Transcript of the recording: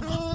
Oh.